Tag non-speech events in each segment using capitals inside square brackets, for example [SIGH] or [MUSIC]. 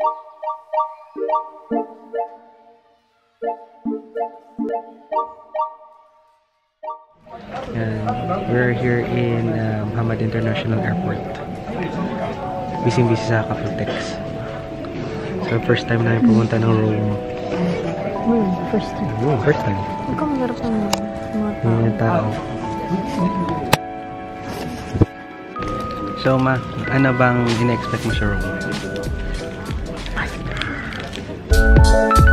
Yan. We're here in uh, Muhammad International Airport. Busy-busy sa Cafutex. So, first time namin pumunta ng Rome. Hmm, first time. Oh, first time. Huwag kang magarap ng mga tao. So, ma, ano bang ina-expect mo sa Rome? Thank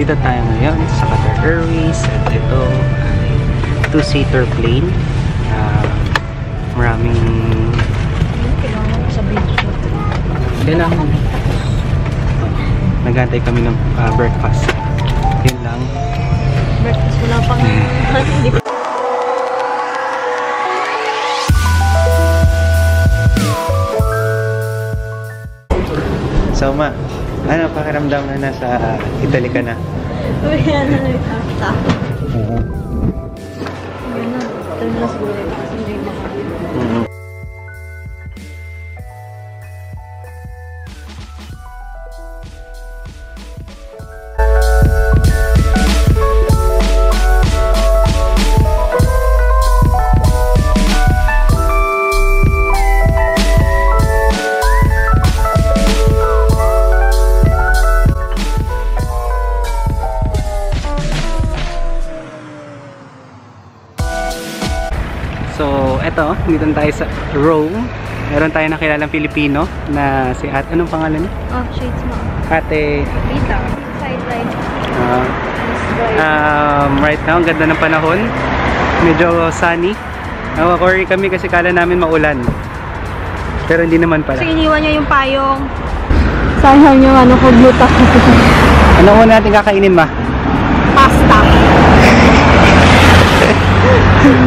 Dito tayo ngayon sa Qatar Airways at ito ay two-seater plane. Ah, maraming video. kailangan. Nagantay kami ng ah, breakfast. Yun lang. Breakfast wala pang... [LAUGHS] Hindi. So ma, ano pakiramdam na nasa Italy ka na? Uy, ano na yung. Yun na. Ito na siguro dito tayo sa Rome. Meron tayo nakilalang Pilipino na si At. Anong pangalan niya? Oh, shades mo. Ate. Dito. Side right. ah, right. um, right now, ang ganda ng panahon. Medyo sunny. Nawakorry kami kasi kala namin maulan. Pero hindi naman pala. Kasi iniwan niya yung payong. Sayang yung ano ko, blue tack. Ano una natin kakainin ma? Pasta. [LAUGHS]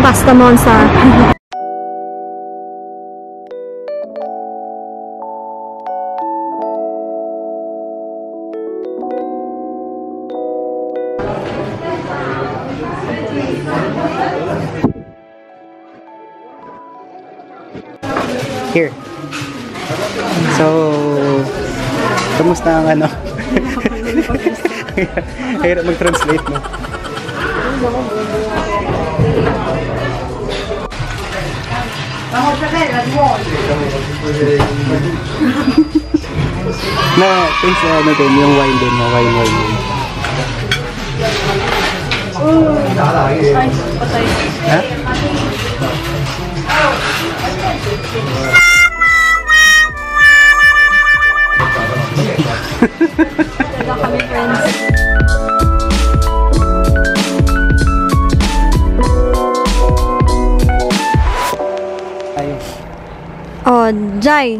Pasta Monza. Here. So, kamusta ang ano? [LAUGHS] Hirap mag-translate mo. [LAUGHS] na, taste ano din, yung wine din, yung wine wine. wine. Patay. Ha? Talaga kami friends. Oh, Jai.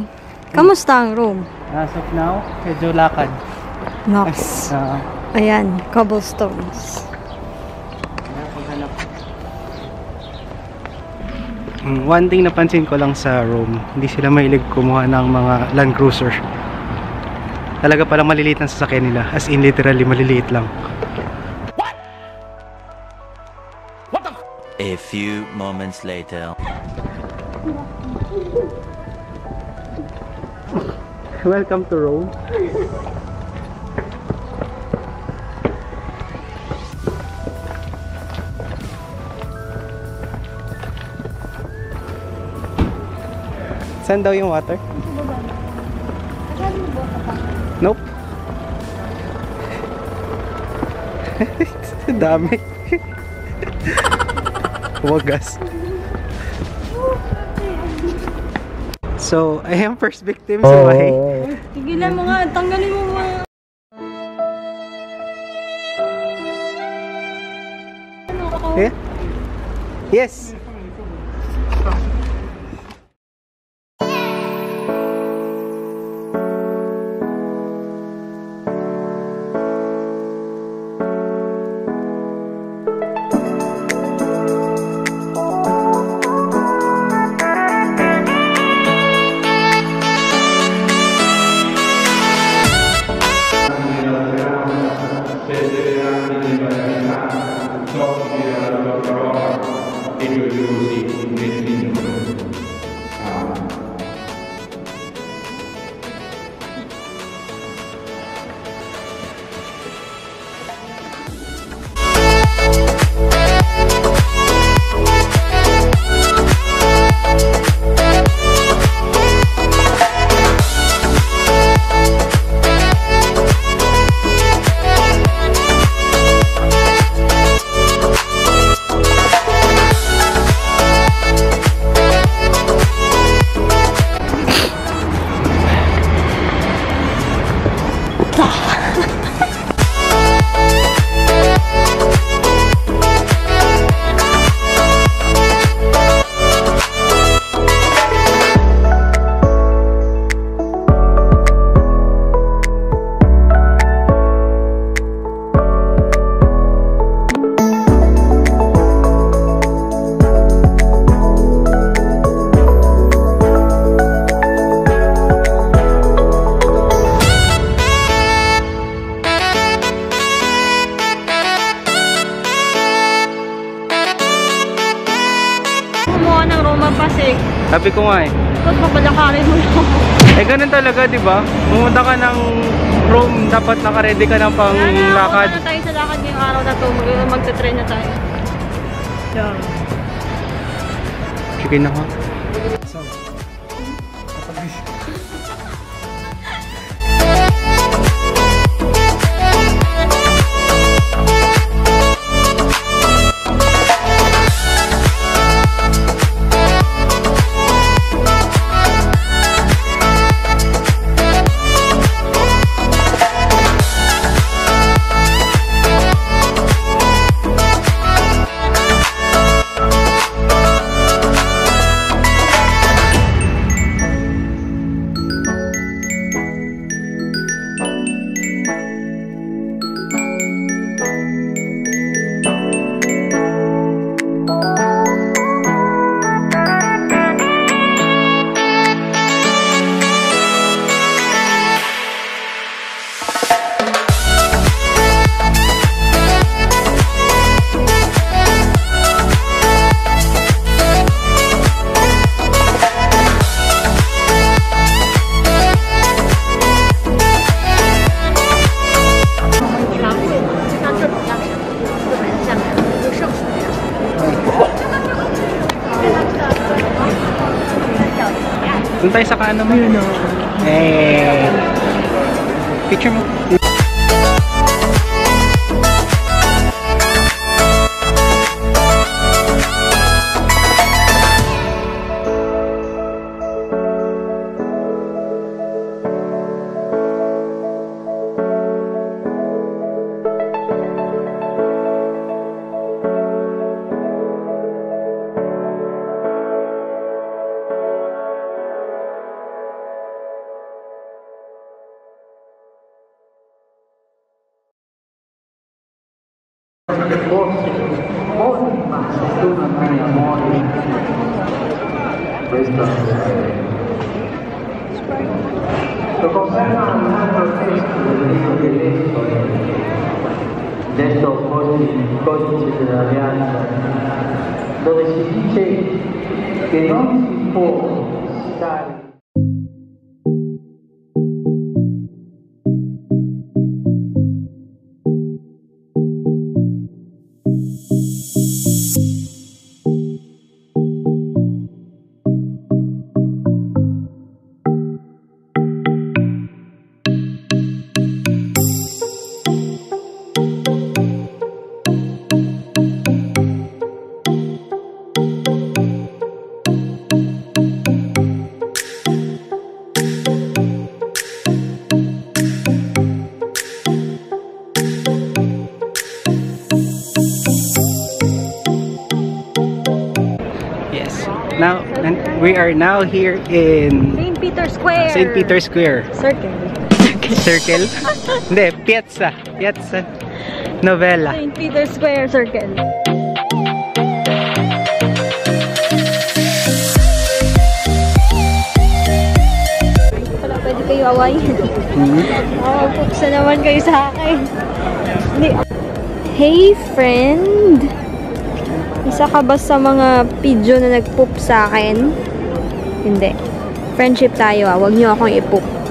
Kamusta ang room? as of now, medyo lakad. Nox. Uh, Ayan, cobblestones. Mm, One thing napansin ko lang sa Rome, hindi sila mahilig kumuha ng mga Land Cruiser. Talaga palang maliliit ang sasakyan nila. As in literally maliliit lang. A few moments later. Welcome to Rome. Saan daw yung water? [LAUGHS] Dami. Wagas. So, I am first victim sa bahay. Tigilan mo nga, tanggalin mo nga. Ano ako? Yeah? Yes. Pasig. Sabi ko nga eh. Tapos papalakarin mo lang. [LAUGHS] Eh, ganun talaga, di ba? Pumunta ka ng Rome, dapat naka-ready ka ng pang Wala na, tayo sa lakad ngayong araw na to. Mag magte-train na tayo. Yeah. Sige na nga. Doon tayo sa kanan mo yun, Eh, picture mo. Lo conferma un altro testo del libro dell'Esodo, detto oggi il codice dell'alleanza, dove si dice che non si può Now, and we are now here in St. Peter Square. St. Peter Square. Circle. Circle? [LAUGHS] Hindi, Piazza. Piazza Novella. St. Peter Square Circle. Wala, pwede kayo awayin. Mm-hmm. Makapagpuksa naman kayo sa akin. Hey, friend! Isa ka ba sa mga pidyo na nagpoop sa akin? Hindi. Friendship tayo ah. Huwag niyo akong ipoop.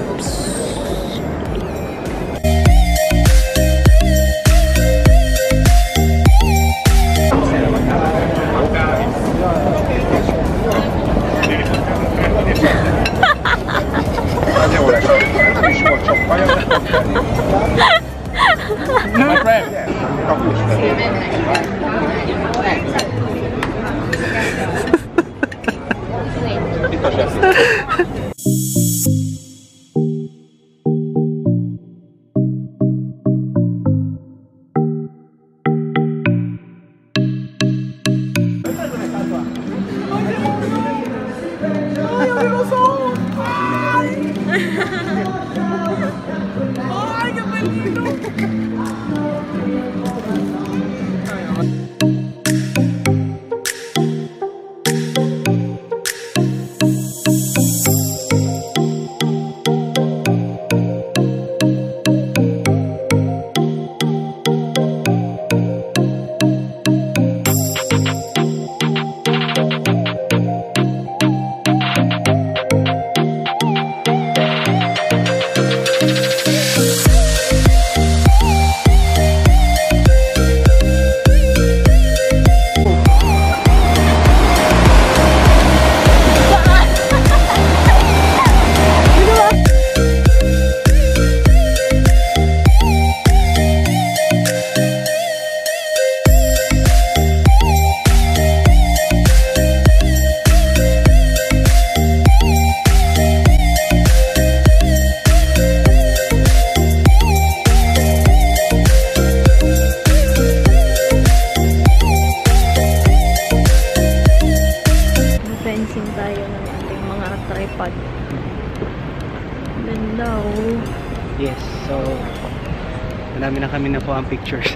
Ang pictures.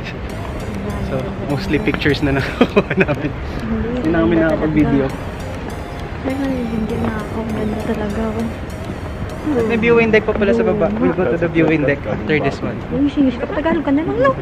[LAUGHS] so, mostly pictures na nakuha namin. Hindi na kami nakapag-video. Kaya hindi na ako. Ganda talaga ako. May viewing deck pa pala sa baba. We'll go to the viewing deck after this one. Uy, sinish ka. Tagalog ka na lang?